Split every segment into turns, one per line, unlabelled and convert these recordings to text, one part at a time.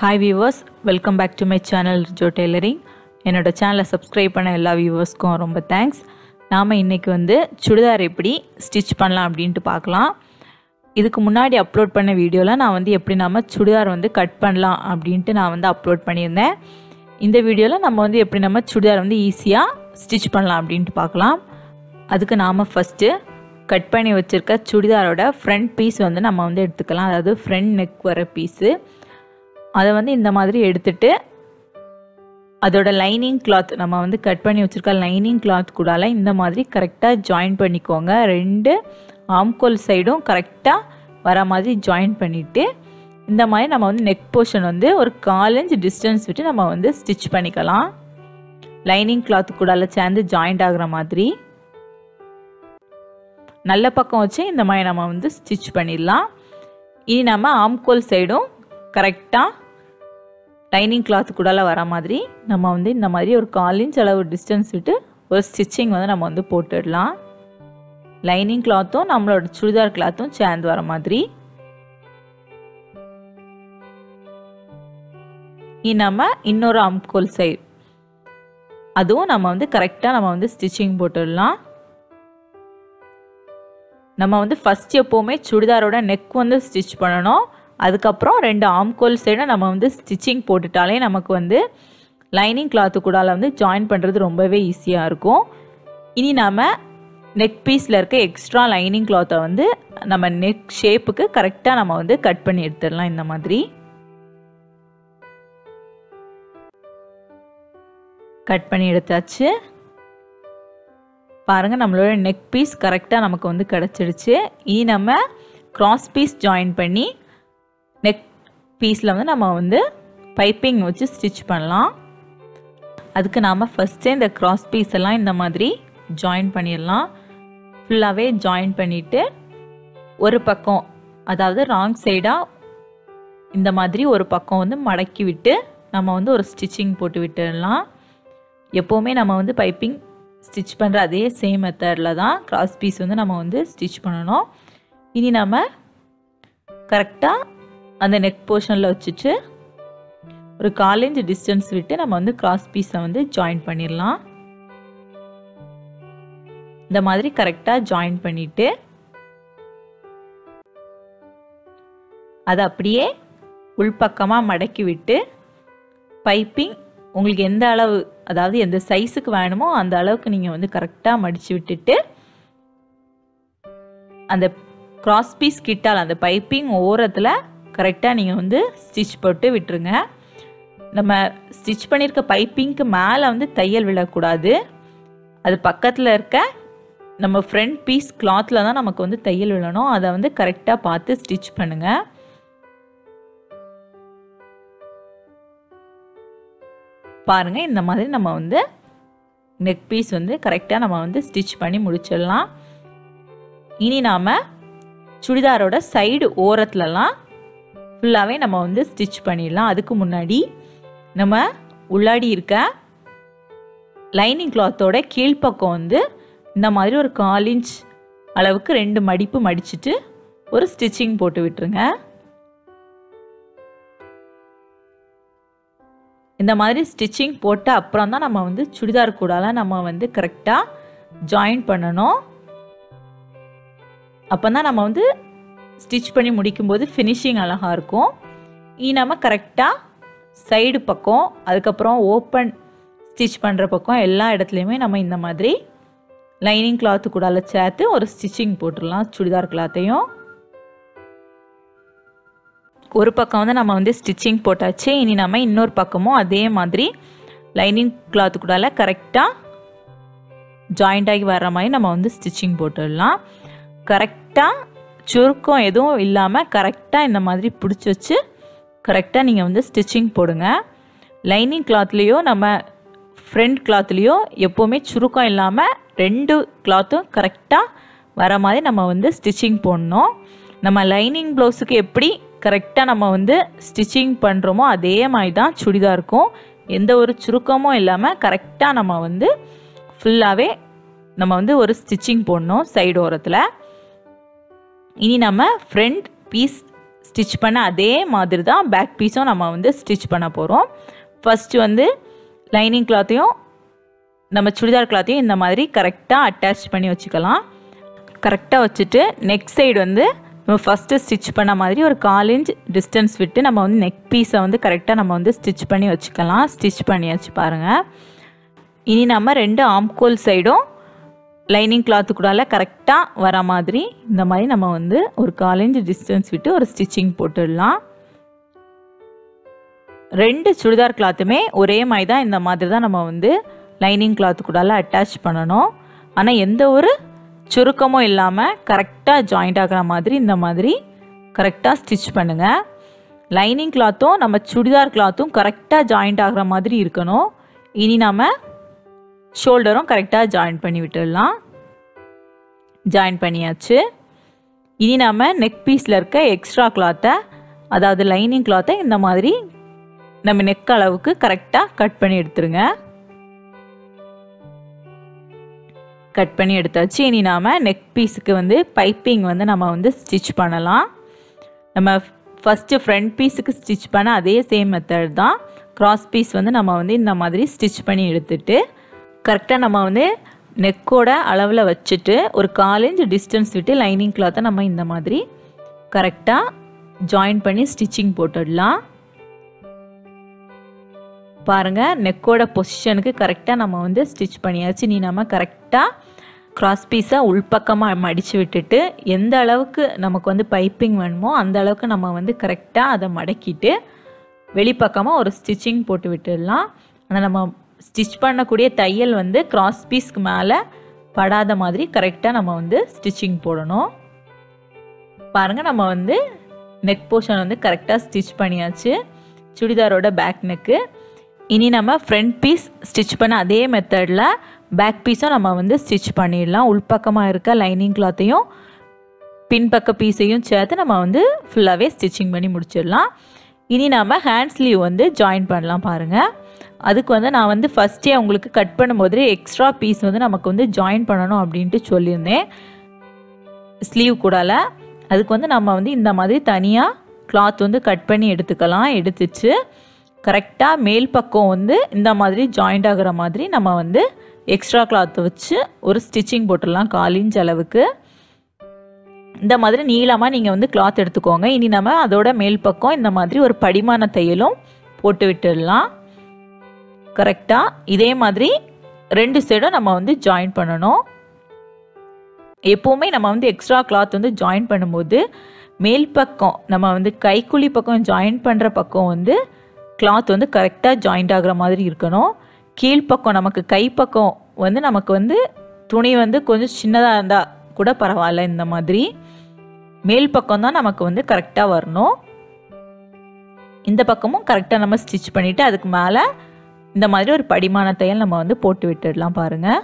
Hi viewers welcome back to my channel Jo tailoring என்னோடய சேனலை subscribe பண்ண எல்லா வியூவர்ஸ்க்கும் ரொம்ப தேங்க்ஸ் நாம் இன்றைக்கி வந்து சுடிதார் எப்படி ஸ்டிச் பண்ணலாம் அப்படின்ட்டு பார்க்கலாம். இதுக்கு முன்னாடி அப்லோட் பண்ண வீடியோவில் நான் வந்து எப்படி நாம் சுடிதார் வந்து கட் பண்ணலாம் அப்படின்ட்டு நான் வந்து அப்லோட் பண்ணியிருந்தேன். இந்த வீடியோவில் நம்ம வந்து எப்படி நம்ம சுடிதார் வந்து ஈஸியாக ஸ்டிச் பண்ணலாம் அப்படின்ட்டு பார்க்கலாம். அதுக்கு நாம் ஃபஸ்ட்டு கட் பண்ணி வச்சுருக்க சுடிதாரோட ஃப்ரண்ட் பீஸ் வந்து நம்ம வந்து எடுத்துக்கலாம். அதாவது ஃப்ரண்ட் நெக் வர பீஸு அதை வந்து இந்த மாதிரி எடுத்துட்டு அதோட லைனிங் கிளாத் நம்ம வந்து கட் பண்ணி வச்சுருக்க லைனிங் கிளாத் கூடால இந்த மாதிரி கரெக்டாக ஜாயின் பண்ணிக்கோங்க. ரெண்டு ஆம்கோல் சைடும் கரெக்டாக வர மாதிரி ஜாயின் பண்ணிவிட்டு இந்த மாதிரி நம்ம வந்து நெக் போர்ஷன் வந்து ஒரு காலஞ்சு டிஸ்டன்ஸ் விட்டு நம்ம வந்து ஸ்டிச் பண்ணிக்கலாம். லைனிங் கிளாத் கூடால சேர்ந்து ஜாயிண்ட் ஆகிற மாதிரி. நல்ல பக்கம் வச்சு இந்த மாதிரி நம்ம வந்து ஸ்டிச் பண்ணிடலாம். இனி நம்ம ஆம்கோல் சைடும் கரெக்டாக லைனிங் கிளாத் கூடலாம் வர மாதிரி நம்ம வந்து இந்த மாதிரி ஒரு கால் இன்ச் அளவு டிஸ்டன்ஸ் விட்டு ஒரு ஸ்டிச்சிங் வந்து நம்ம வந்து போட்டுடலாம். லைனிங் கிளாத்தும் நம்மளோட சுடிதார் கிளாத்தும் சேர்ந்து வர மாதிரி. நம்ம இன்னொரு அம்கோல் சைடு அதுவும் நம்ம வந்து கரெக்டாக நம்ம வந்து ஸ்டிச்சிங் போட்டுடலாம். நம்ம வந்து ஃபஸ்ட் எப்போவுமே சுடிதாரோட நெக் வந்து ஸ்டிச் பண்ணணும். அதுக்கப்புறம் ரெண்டு ஆம்கோல் சைடும் நம்ம வந்து ஸ்டிச்சிங் போட்டுட்டாலே நமக்கு வந்து லைனிங் கிளாத்து கூடால வந்து ஜாயின் பண்ணுறது ரொம்பவே ஈஸியாக இருக்கும். இனி நாம் நெக் பீஸில் இருக்க எக்ஸ்ட்ரா லைனிங் கிளாத்தை வந்து நம்ம நெக் ஷேப்புக்கு கரெக்டாக நம்ம வந்து கட் பண்ணி எடுத்துடலாம் இந்த மாதிரி. கட் பண்ணி எடுத்தாச்சு. பாருங்கள் நம்மளோட நெக் பீஸ் கரெக்டாக நமக்கு வந்து கிடச்சிடுச்சு. இனி நம்ம க்ராஸ் பீஸ் ஜாயின் பண்ணி நெக் பீஸில் வந்து நம்ம வந்து பைப்பிங் வச்சு ஸ்டிச் பண்ணலாம். அதுக்கு நாம் ஃபஸ்ட்டே இந்த க்ராஸ் பீஸ் எல்லாம் இந்த மாதிரி ஜாயின் பண்ணிடலாம். ஃபுல்லாகவே ஜாயின் பண்ணிவிட்டு ஒரு பக்கம் அதாவது ராங் சைடாக இந்த மாதிரி ஒரு பக்கம் வந்து மடக்கி விட்டு நம்ம வந்து ஒரு ஸ்டிச்சிங் போட்டு விட்டுடலாம். எப்போவுமே நம்ம வந்து பைப்பிங் ஸ்டிச் பண்ணுற அதே சேம் மெத்தடில் தான் க்ராஸ் பீஸ் வந்து நம்ம வந்து ஸ்டிச் பண்ணணும். இனி நம்ம கரெக்டாக அந்த நெக் போர்ஷனில் வச்சுட்டு ஒரு காலேஜ் டிஸ்டன்ஸ் விட்டு நம்ம வந்து கிராஸ் பீஸை வந்து ஜாயின் பண்ணிடலாம் இந்த மாதிரி கரெக்டாக ஜாயின் பண்ணிவிட்டு அதை அப்படியே உள்பக்கமாக மடக்கி விட்டு பைப்பிங் உங்களுக்கு எந்த அளவு அதாவது எந்த சைஸுக்கு வேணுமோ அந்த அளவுக்கு நீங்கள் வந்து கரெக்டாக மடித்து விட்டுட்டு அந்த கிராஸ் பீஸ் கிட்டால் அந்த பைப்பிங் ஓரத்தில் கரெக்டாக நீங்கள் வந்து ஸ்டிச் போட்டு விட்டுருங்க. நம்ம ஸ்டிச் பண்ணியிருக்க பைப்பிங்க்கு மேலே வந்து தையல் விழக்கூடாது. அது பக்கத்தில் இருக்க நம்ம ஃப்ரண்ட் பீஸ் கிளாத்தில் தான் நமக்கு வந்து தையல் விழணும். அதை வந்து கரெக்டாக பார்த்து ஸ்டிச் பண்ணுங்கள் பாருங்கள் இந்த மாதிரி நம்ம வந்து நெக் பீஸ் வந்து கரெக்டாக நம்ம வந்து ஸ்டிச் பண்ணி முடிச்சிடலாம். இனி நாம் சுடிதாரோட சைடு ஓரத்துலலாம் ஃபுல்லாகவே நம்ம வந்து ஸ்டிச் பண்ணிடலாம். அதுக்கு முன்னாடி நம்ம உள்ளாடி இருக்க லைனிங் கிளாத்தோட கீழ்ப்பக்கம் வந்து இந்த மாதிரி ஒரு கால் இன்ச் அளவுக்கு ரெண்டு மடிப்பு மடிச்சுட்டு ஒரு ஸ்டிச்சிங் போட்டு விட்டுருங்க. இந்த மாதிரி ஸ்டிச்சிங் போட்ட அப்புறம் தான் நம்ம வந்து சுடிதார் கூடால நம்ம வந்து கரெக்டாக ஜாயின் பண்ணணும். அப்போ தான் நம்ம வந்து ஸ்டிச் பண்ணி முடிக்கும்போது ஃபினிஷிங் அழகாக இருக்கும் இனி நம்ம கரெக்டாக சைடு பக்கம் அதுக்கப்புறம் ஓப்பன் ஸ்டிச் பண்ணுற பக்கம் எல்லா இடத்துலையுமே நம்ம இந்த மாதிரி லைனிங் கிளாத்து கூடால சேர்த்து ஒரு ஸ்டிச்சிங் போட்டுடலாம் சுடிதார் கிளாத்தையும் ஒரு பக்கம் வந்து நம்ம வந்து ஸ்டிச்சிங் போட்டாச்சு இனி நம்ம இன்னொரு பக்கமும் அதே மாதிரி லைனிங் கிளாத்து கூடால கரெக்டாக ஜாயிண்ட் ஆகி வர்ற மாதிரி நம்ம வந்து ஸ்டிச்சிங் போட்டுடலாம். கரெக்டாக சுருக்கம் எதுவும் இல்லாமல் கரெக்டாக இந்த மாதிரி பிடிச்சி வச்சு கரெக்டாக நீங்கள் வந்து ஸ்டிச்சிங் போடுங்க. லைனிங் கிளாத்லேயோ நம்ம ஃப்ரண்ட் கிளாத்லேயோ எப்போவுமே சுருக்கம் இல்லாமல் ரெண்டு கிளாத்தும் கரெக்டாக வர மாதிரி நம்ம வந்து ஸ்டிச்சிங் போடணும். நம்ம லைனிங் ப்ளவுஸுக்கு எப்படி கரெக்டாக நம்ம வந்து ஸ்டிச்சிங் பண்ணுறோமோ அதே மாதிரி தான் சுடிதாருக்கும் எந்த ஒரு சுருக்கமும் இல்லாமல் கரெக்டாக நம்ம வந்து ஃபுல்லாகவே நம்ம வந்து ஒரு ஸ்டிச்சிங் போடணும் சைடு ஓரத்தில். இனி நம்ம ஃப்ரண்ட் பீஸ் ஸ்டிச் பண்ண அதே மாதிரி தான் பேக் பீஸும் நம்ம வந்து ஸ்டிச் பண்ண போகிறோம் ஃபஸ்ட்டு வந்து லைனிங் கிளாத்தையும் நம்ம சுடிதார் கிளாத்தையும் இந்த மாதிரி கரெக்டாக அட்டாச் பண்ணி வச்சுக்கலாம். கரெக்டாக வச்சுட்டு நெக் சைடு வந்து நம்ம ஃபஸ்ட்டு ஸ்டிச் பண்ண மாதிரி ஒரு கால் இன்ச் டிஸ்டன்ஸ் விட்டு நம்ம வந்து நெக் பீஸை வந்து கரெக்டாக நம்ம வந்து ஸ்டிச் பண்ணி வச்சுக்கலாம். ஸ்டிச் பண்ணியாச்சு பாருங்கள் இனி நம்ம ரெண்டு ஆம்கோல் சைடும் லைனிங் கிளாத்து கூடால கரெக்டாக வர மாதிரி இந்த மாதிரி நம்ம வந்து ஒரு கால் டிஸ்டன்ஸ் விட்டு ஒரு ஸ்டிச்சிங் போட்டுடலாம். ரெண்டு சுடிதார் கிளாத்துமே ஒரே மாதிரி தான் இந்த மாதிரி தான் நம்ம வந்து லைனிங் கிளாத்து கூடால அட்டாச் பண்ணணும். ஆனால் எந்த ஒரு சுருக்கமும் இல்லாமல் கரெக்டாக ஜாயிண்ட் ஆகிற மாதிரி இந்த மாதிரி கரெக்டாக ஸ்டிச் பண்ணுங்கள் லைனிங் கிளாத்தும் நம்ம சுடிதார் கிளாத்தும் கரெக்டாக ஜாயிண்ட் ஆகிற மாதிரி இருக்கணும். இனி நம்ம ஷோல்டரும் கரெக்டாக ஜாயின் பண்ணி விட்டுடலாம். ஜாயின் பண்ணியாச்சு. இனி நாம் நெக் பீஸில் இருக்க எக்ஸ்ட்ரா கிளாத்தை அதாவது லைனிங் கிளாத்தை இந்த மாதிரி நம்ம நெக் அளவுக்கு கரெக்டாக கட் பண்ணி எடுத்துருங்க. கட் பண்ணி எடுத்தாச்சு. இனி நாம் நெக் பீஸுக்கு வந்து பைப்பிங் வந்து நம்ம வந்து ஸ்டிச் பண்ணலாம். நம்ம ஃபஸ்ட்டு ஃப்ரண்ட் பீஸுக்கு ஸ்டிச் பண்ண அதே சேம் மெத்தட் தான். க்ராஸ் பீஸ் வந்து நம்ம வந்து இந்த மாதிரி ஸ்டிச் பண்ணி எடுத்துட்டு கரெக்டாக நம்ம வந்து நெக்கோட அளவில் வச்சுட்டு ஒரு கால் இன்ச் டிஸ்டன்ஸ் விட்டு லைனிங் கிளாத்தை நம்ம இந்த மாதிரி கரெக்டாக ஜாயின் பண்ணி ஸ்டிச்சிங் போட்டுடலாம். பாருங்கள் நெக்கோட பொசிஷனுக்கு கரெக்டாக நம்ம வந்து ஸ்டிச் பண்ணியாச்சு. நீ நம்ம கரெக்டாக க்ராஸ் பீஸை உள்பக்கமாக மடித்து விட்டுட்டு எந்த அளவுக்கு நமக்கு வந்து பைப்பிங் வேணுமோ அந்த அளவுக்கு நம்ம வந்து கரெக்டாக அதை மடக்கிட்டு வெளிப்பக்கமாக ஒரு ஸ்டிச்சிங் போட்டு விட்டுடலாம். ஆனால் நம்ம ஸ்டிச் பண்ணக்கூடிய தையல் வந்து கிராஸ் பீஸ்க்கு மேலே படாத மாதிரி கரெக்டாக நம்ம வந்து ஸ்டிச்சிங் போடணும். பாருங்கள் நம்ம வந்து நெக் போர்ஷன் வந்து கரெக்டாக ஸ்டிச் பண்ணியாச்சு. சுடிதாரோட பேக் நெக்கு இனி நம்ம ஃப்ரண்ட் பீஸ் ஸ்டிச் பண்ண அதே மெத்தடில் பேக் பீஸும் நம்ம வந்து ஸ்டிச் பண்ணிடலாம். உள்பக்கமாக இருக்க லைனிங் கிளாத்தையும் பின்பக்க பீஸையும் சேர்த்து நம்ம வந்து ஃபுல்லாகவே ஸ்டிச்சிங் பண்ணி முடிச்சிடலாம். இனி நம்ம ஹேண்ட் ஸ்லீவ் வந்து ஜாயின் பண்ணலாம் பாருங்கள் அதுக்கு வந்து நான் வந்து ஃபஸ்ட்டே உங்களுக்கு கட் பண்ணும்போது எக்ஸ்ட்ரா பீஸ் வந்து நமக்கு வந்து ஜாயின் பண்ணணும் அப்படின்ட்டு சொல்லியிருந்தேன். ஸ்லீவ் கூடால. அதுக்கு வந்து நம்ம வந்து இந்த மாதிரி தனியாக கிளாத் வந்து கட் பண்ணி எடுத்துக்கலாம். எடுத்துச்சு. கரெக்டாக மேல் பக்கம் வந்து இந்த மாதிரி ஜாயிண்ட் ஆகிற மாதிரி நம்ம வந்து எக்ஸ்ட்ரா கிளாத்தை வச்சு ஒரு ஸ்டிச்சிங் போட்டுடலாம் காலிஞ்ச அளவுக்கு. இந்த மாதிரி நீளமாக நீங்கள் வந்து கிளாத் எடுத்துக்கோங்க. இனி நம்ம அதோட மேல் பக்கம் இந்த மாதிரி ஒரு படிமான தையலும் போட்டு விட்டுடலாம். கரெக்டாக இதே மாதிரி ரெண்டு சைடும் நம்ம வந்து ஜாயின் பண்ணணும். எப்போவுமே நம்ம வந்து எக்ஸ்ட்ரா கிளாத் வந்து ஜாயின் பண்ணும்போது மேல் பக்கம் நம்ம வந்து கைக்குழி பக்கம் ஜாயின் பண்ணுற பக்கம் வந்து கிளாத் வந்து கரெக்டாக ஜாயிண்ட் ஆகிற மாதிரி இருக்கணும். கீழ்ப்பக்கம் நமக்கு கைப்பக்கம் வந்து நமக்கு வந்து துணி வந்து கொஞ்சம் சின்னதாக இருந்தால் கூட பரவாயில்ல இந்த மாதிரி. மேல் பக்கம் தான் நமக்கு வந்து கரெக்டாக வரணும். இந்த பக்கமும் கரெக்டாக நம்ம ஸ்டிச் பண்ணிவிட்டு அதுக்கு மேலே இந்த மாதிரி ஒரு படிமான தையல் நம்ம வந்து போட்டு விட்டுடலாம் பாருங்கள்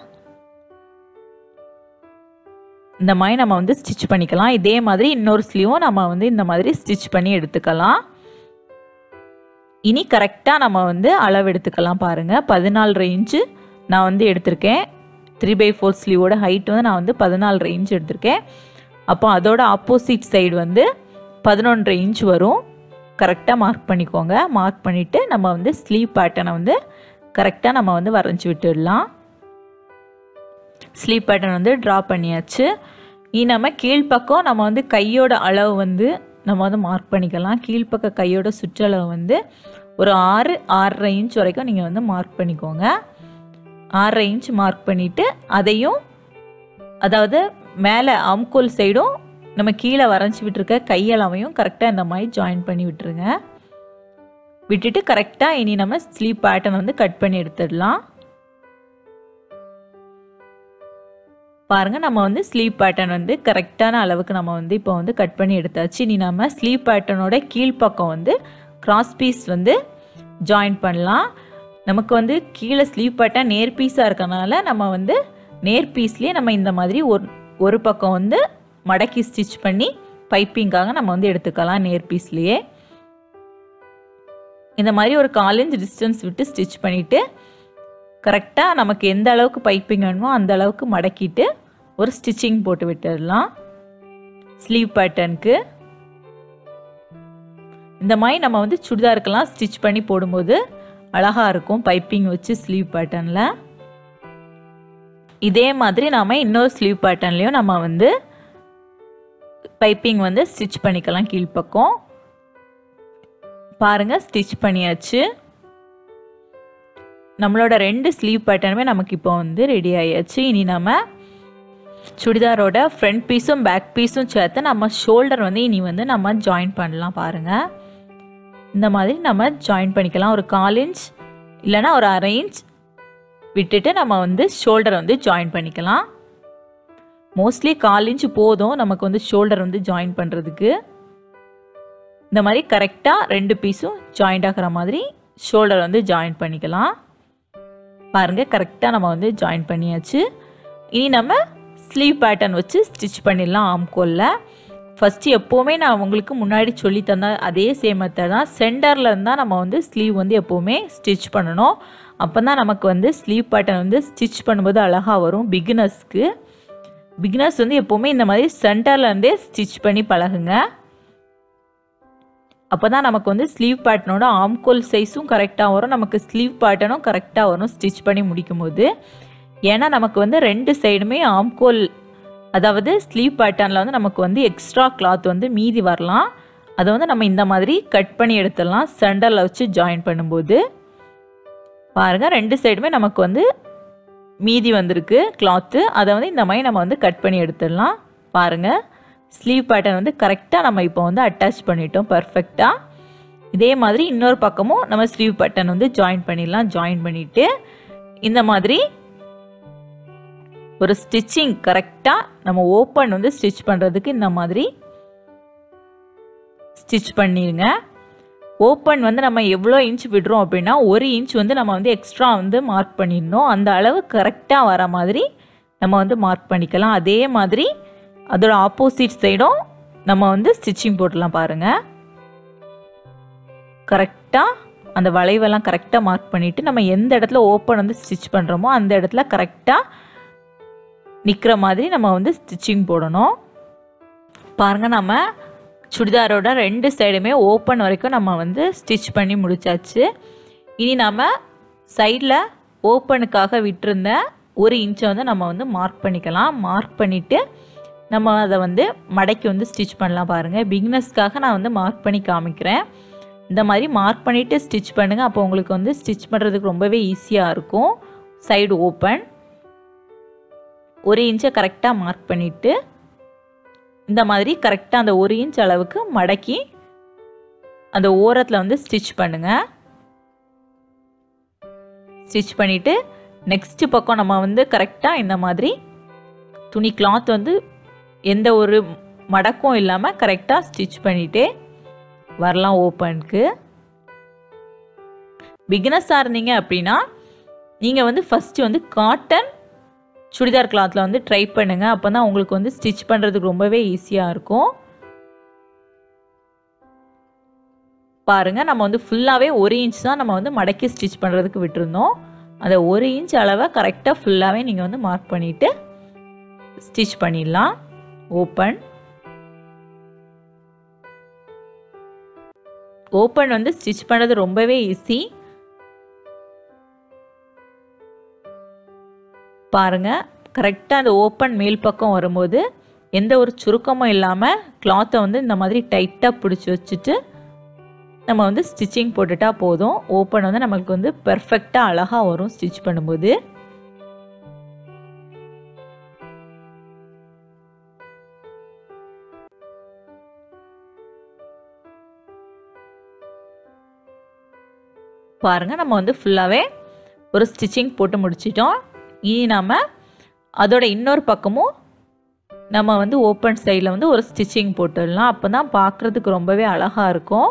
இந்த மாதிரி நம்ம வந்து ஸ்டிச் பண்ணிக்கலாம். இதே மாதிரி இன்னொரு ஸ்லீவும் நம்ம வந்து இந்த மாதிரி ஸ்டிச் பண்ணி எடுத்துக்கலாம். இனி கரெக்டாக நம்ம வந்து அளவு எடுத்துக்கலாம் பாருங்கள் பதினாலரை இன்ச்சு நான் வந்து எடுத்திருக்கேன். த்ரீ பை ஃபோர் ஸ்லீவோட ஹைட் வந்து நான் வந்து பதினாலரை இன்ச் எடுத்திருக்கேன். அப்போ அதோட ஆப்போசிட் சைடு வந்து பதினொன்றரை இன்ச் வரும். கரெக்டாக மார்க் பண்ணிக்கோங்க. மார்க் பண்ணிவிட்டு நம்ம வந்து ஸ்லீவ் பேட்டர்னை வந்து கரெக்டாக நம்ம வந்து வரைஞ்சி விட்டுடலாம். ஸ்லீவ் பேட்டர்ன் வந்து ட்ரா பண்ணியாச்சு. இனி நம்ம கீழ்ப்பக்கம் நம்ம வந்து கையோட அளவு வந்து நம்ம வந்து மார்க் பண்ணிக்கலாம். கீழ்ப்பக்க கையோட சுற்றளவு வந்து ஒரு ஆறு ஆறரை இன்ச் வரைக்கும் நீங்கள் வந்து மார்க் பண்ணிக்கோங்க. ஆறரை இன்ச் மார்க் பண்ணிவிட்டு அதையும் அதாவது மேலே அம்கோல் சைடும் நம்ம கீழே வரைஞ்சி விட்டுருக்க கையளவையும் கரெக்டாக இந்த மாதிரி ஜாயின் பண்ணி விட்டுருங்க. விட்டுட்டு கரெக்டாக இனி நம்ம ஸ்லீப் பேட்டர்ன் வந்து கட் பண்ணி எடுத்துடலாம். பாருங்கள் நம்ம வந்து ஸ்லீப் பேட்டர்ன் வந்து கரெக்டான அளவுக்கு நம்ம வந்து இப்போ வந்து கட் பண்ணி எடுத்தாச்சு. இனி நம்ம ஸ்லீப் பேட்டர்னோட கீழ்ப்பக்கம் வந்து கிராஸ் பீஸ் வந்து ஜாயின் பண்ணலாம். நமக்கு வந்து கீழே ஸ்லீவ் பேட்டர்ன் நேர் பீஸாக இருக்கனால நம்ம வந்து நேர் பீஸ்லேயே நம்ம இந்த மாதிரி ஒரு ஒரு பக்கம் வந்து மடக்கி ஸ்டிச் பண்ணி பைப்பிங்காக நம்ம வந்து எடுத்துக்கலாம் நேர் பீஸ்லேயே இந்த மாதிரி ஒரு கால் இன்ச் டிஸ்டன்ஸ் விட்டு ஸ்டிச் பண்ணிவிட்டு கரெக்டாக நமக்கு எந்த அளவுக்கு பைப்பிங் வேணுமோ அந்த அளவுக்கு மடக்கிட்டு ஒரு ஸ்டிச்சிங் போட்டு விட்டுடலாம். ஸ்லீவ் பேட்டர்னுக்கு இந்த மாதிரி நம்ம வந்து சுடிதாருக்கெல்லாம் ஸ்டிச் பண்ணி போடும்போது அழகாக இருக்கும் பைப்பிங் வச்சு ஸ்லீவ் பேட்டர்னில் இதே மாதிரி நாம் இன்னொரு ஸ்லீவ் பேட்டர்ன்லேயும் நம்ம வந்து பைப்பிங் வந்து ஸ்டிச் பண்ணிக்கலாம் கீழ்ப்பக்கம். பாருங்கள் ஸ்டிச் பண்ணியாச்சு. நம்மளோட ரெண்டு ஸ்லீவ் பேட்டர்னுமே நமக்கு இப்போ வந்து ரெடி ஆயாச்சு. இனி நம்ம சுடிதாரோட ஃப்ரண்ட் பீஸும் பேக் பீஸும் சேர்த்து நம்ம ஷோல்டர் வந்து இனி வந்து நம்ம ஜாயின் பண்ணலாம் பாருங்கள் இந்த மாதிரி நம்ம ஜாயின் பண்ணிக்கலாம். ஒரு கால் இன்ச் இல்லைனா ஒரு அரை இன்ச் விட்டுட்டு நம்ம வந்து ஷோல்டர் வந்து ஜாயின் பண்ணிக்கலாம். மோஸ்ட்லி கால் இன்ச்சு போதும் நமக்கு வந்து ஷோல்டர் வந்து ஜாயின் பண்ணுறதுக்கு இந்த மாதிரி கரெக்டாக ரெண்டு பீஸும் ஜாயிண்ட் ஆகிற மாதிரி ஷோல்டர் வந்து ஜாயின் பண்ணிக்கலாம். பாருங்கள் கரெக்டாக நம்ம வந்து ஜாயின் பண்ணியாச்சு. இனி நம்ம ஸ்லீவ் பேட்டர்ன் வச்சு ஸ்டிச் பண்ணிடலாம் ஆம்கோலில் ஃபஸ்ட்டு எப்போவுமே நான் உங்களுக்கு முன்னாடி சொல்லி தந்த அதே சேம் மெத்தட் தான். சென்டரில் இருந்தால் நம்ம வந்து ஸ்லீவ் வந்து எப்போவுமே ஸ்டிச் பண்ணணும். அப்போ தான் நமக்கு வந்து ஸ்லீவ் பேட்டர்ன் வந்து ஸ்டிச் பண்ணும்போது அழகாக வரும் பிகினர்ஸ்க்கு பிகினர்ஸ் வந்து எப்போவுமே இந்த மாதிரி சென்டர்லேருந்தே ஸ்டிச் பண்ணி பழகுங்க. அப்போ தான் நமக்கு வந்து ஸ்லீவ் பேட்டனோட ஆம்கோல் சைஸும் கரெக்டாக வரும். நமக்கு ஸ்லீவ் பேட்டனும் கரெக்டாக வரும் ஸ்டிச் பண்ணி முடிக்கும் போது ஏன்னா நமக்கு வந்து ரெண்டு சைடுமே ஆம்கோல் அதாவது ஸ்லீவ் பேட்டர்னில் வந்து நமக்கு வந்து எக்ஸ்ட்ரா கிளாத் வந்து மீதி வரலாம். அதை வந்து நம்ம இந்த மாதிரி கட் பண்ணி எடுத்துடலாம் சென்டரில் வச்சு ஜாயின் பண்ணும்போது. பாருங்கள் ரெண்டு சைடுமே நமக்கு வந்து மீதி வந்திருக்கு கிளாத்து அதை வந்து இந்த மாதிரி நம்ம வந்து கட் பண்ணி எடுத்துடலாம். பாருங்கள் ஸ்லீவ் பேட்டர்ன் வந்து கரெக்டாக நம்ம இப்போ வந்து அட்டாச் பண்ணிட்டோம். பர்ஃபெக்டாக இதே மாதிரி இன்னொரு பக்கமும் நம்ம ஸ்லீவ் பேட்டர்ன் வந்து ஜாயின் பண்ணிடலாம். ஜாயின் பண்ணிவிட்டு இந்த மாதிரி ஒரு ஸ்டிச்சிங் கரெக்டாக நம்ம ஓப்பன் வந்து ஸ்டிச் பண்ணுறதுக்கு இந்த மாதிரி ஸ்டிச் பண்ணிடுங்க ஓப்பன் வந்து நம்ம எவ்வளோ இன்ச் விடுறோம் அப்படின்னா ஒரு இன்ச் வந்து நம்ம வந்து எக்ஸ்ட்ரா வந்து மார்க் பண்ணிடணும். அந்த அளவு கரெக்டாக வர மாதிரி நம்ம வந்து மார்க் பண்ணிக்கலாம். அதே மாதிரி அதோட ஆப்போசிட் சைடும் நம்ம வந்து ஸ்டிச்சிங் போட்டுடலாம் பாருங்கள் கரெக்டாக அந்த வளைவெல்லாம் கரெக்டாக மார்க் பண்ணிவிட்டு நம்ம எந்த இடத்துல ஓப்பன் வந்து ஸ்டிச் பண்ணுறோமோ அந்த இடத்துல கரெக்டாக நிற்கிற மாதிரி நம்ம வந்து ஸ்டிச்சிங் போடணும். பாருங்கள் நம்ம சுடிதாரோட ரெண்டு சைடுமே ஓப்பன் வரைக்கும் நம்ம வந்து ஸ்டிச் பண்ணி முடிச்சாச்சு. இனி நம்ம சைடில் ஓப்பனுக்காக விட்டிருந்த ஒரு இன்ச்சை வந்து நம்ம வந்து மார்க் பண்ணிக்கலாம். மார்க் பண்ணிவிட்டு நம்ம அதை வந்து மடக்கி வந்து ஸ்டிச் பண்ணலாம் பாருங்கள் பிக்னஸ்க்காக நான் வந்து மார்க் பண்ணி காமிக்கிறேன். இந்த மாதிரி மார்க் பண்ணிவிட்டு ஸ்டிச் பண்ணுங்கள் அப்போ உங்களுக்கு வந்து ஸ்டிச் பண்ணுறதுக்கு ரொம்பவே ஈஸியாக இருக்கும். சைடு ஓப்பன் ஒரு இன்ச்சை கரெக்டாக மார்க் பண்ணிவிட்டு இந்த மாதிரி கரெக்டாக அந்த ஒரு இன்ச் அளவுக்கு மடக்கி அந்த ஓரத்தில் வந்து ஸ்டிச் பண்ணுங்கள் ஸ்டிச் பண்ணிவிட்டு நெக்ஸ்ட்டு பக்கம் நம்ம வந்து கரெக்டாக இந்த மாதிரி துணி கிளாத் வந்து எந்த ஒரு மடக்கும் இல்லாமல் கரெக்டாக ஸ்டிச் பண்ணிகிட்டே வரலாம் ஓப்பனுக்கு பிகினஸாக இருந்தீங்க அப்படின்னா நீங்கள் வந்து ஃபஸ்ட்டு வந்து காட்டன் சுடிதார் கிளாத்தில் வந்து ட்ரை பண்ணுங்கள் அப்போ தான் உங்களுக்கு வந்து ஸ்டிச் பண்ணுறதுக்கு ரொம்பவே ஈஸியாக இருக்கும். பாருங்கள் நம்ம வந்து ஃபுல்லாகவே ஒரு இன்ச் தான் நம்ம வந்து மடக்கி ஸ்டிச் பண்ணுறதுக்கு விட்டுருந்தோம். அந்த ஒரு இன்ச் அளவை கரெக்டாக ஃபுல்லாகவே நீங்கள் வந்து மார்க் பண்ணிவிட்டு ஸ்டிச் பண்ணிடலாம். ஓப்பன் ஓப்பன் வந்து ஸ்டிச் பண்ணுறது ரொம்பவே ஈஸி பாருங்கள் கரெக்டாக அந்த ஓப்பன் மேல் பக்கம் வரும்போது எந்த ஒரு சுருக்கமும் இல்லாமல் கிளாத்தை வந்து இந்த மாதிரி டைட்டாக பிடிச்சி வச்சுட்டு நம்ம வந்து ஸ்டிச்சிங் போட்டுட்டா போதும். ஓப்பன் வந்து நமக்கு வந்து பெர்ஃபெக்டாக அழகாக வரும் ஸ்டிச் பண்ணும்போது. பாருங்கள் நம்ம வந்து ஃபுல்லாகவே ஒரு ஸ்டிச்சிங் போட்டு முடிச்சிட்டோம். இனி நம்ம அதோட இன்னொரு பக்கமும் நம்ம வந்து ஓப்பன் சைடில் வந்து ஒரு ஸ்டிச்சிங் போட்டுடலாம். அப்போ தான் பார்க்குறதுக்கு ரொம்பவே அழகாக இருக்கும்.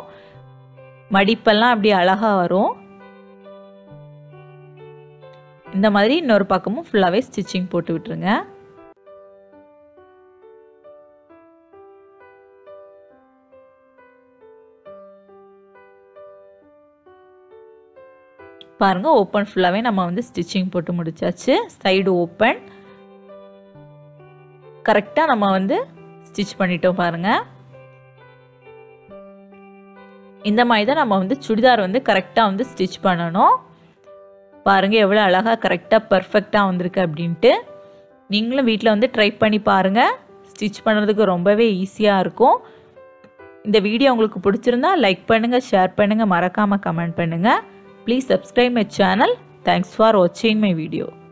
மடிப்பெல்லாம் அப்படி அழகாக வரும். இந்த மாதிரி இன்னொரு பக்கமும் ஃபுல்லாகவே ஸ்டிச்சிங் போட்டு விட்டுருங்க. பாருங்கள் ஓப்பன் ஃபுல்லாகவே நம்ம வந்து ஸ்டிச்சிங் போட்டு முடிச்சாச்சு. சைடு ஓப்பன் கரெக்டாக நம்ம வந்து ஸ்டிச் பண்ணிட்டோம் பாருங்கள் இந்த மாதிரி தான் நம்ம வந்து சுடிதார் வந்து கரெக்டாக வந்து ஸ்டிச் பண்ணணும். பாருங்கள் எவ்வளோ அழகாக கரெக்டாக பர்ஃபெக்டாக வந்திருக்கு அப்படின்ட்டு. நீங்களும் வீட்டில் வந்து ட்ரை பண்ணி பாருங்கள் ஸ்டிச் பண்ணுறதுக்கு ரொம்பவே ஈஸியாக இருக்கும். இந்த வீடியோ உங்களுக்கு பிடிச்சிருந்தா லைக் பண்ணுங்கள் ஷேர் பண்ணுங்கள் மறக்காமல் கமெண்ட் பண்ணுங்கள் Please subscribe my channel. Thanks for watching my video.